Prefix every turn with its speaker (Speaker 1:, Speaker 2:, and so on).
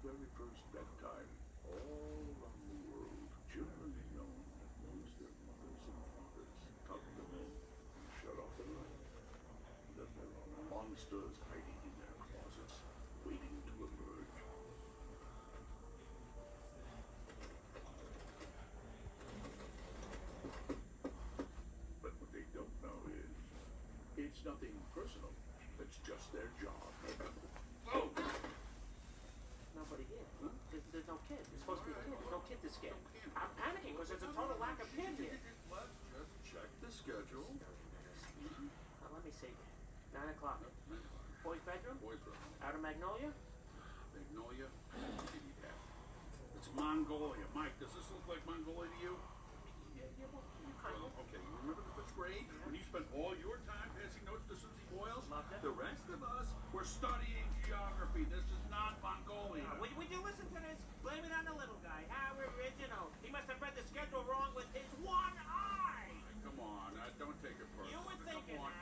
Speaker 1: very first bedtime, all around the world, children young amongst their mothers and fathers tucked them in and shut off the light. Then there are monsters hiding in their closets, waiting to emerge. But what they don't know is, it's nothing personal. It's just their
Speaker 2: There's, no kid. There's supposed to be a kid. There's no kid to scare. I'm panicking because there's a total lack of kid here.
Speaker 1: Let's just check the schedule.
Speaker 2: Now, let me see. Nine o'clock. Boy's bedroom?
Speaker 1: Boys room.
Speaker 2: Out of Magnolia?
Speaker 1: Magnolia. Give me that. It's Mongolia. Mike, does this look like Mongolia to you?
Speaker 2: Yeah, yeah, well, you kind
Speaker 1: Well, okay. You remember the fifth grade when you spent all your time passing notes to Susie Boyles?
Speaker 2: Loved it.
Speaker 1: The rest of us were studying geography. This is not Mongolia.
Speaker 2: Uh, would, would you with his one eye.
Speaker 1: Come on, uh, don't take it personally.
Speaker 2: You were thinking
Speaker 1: Come on,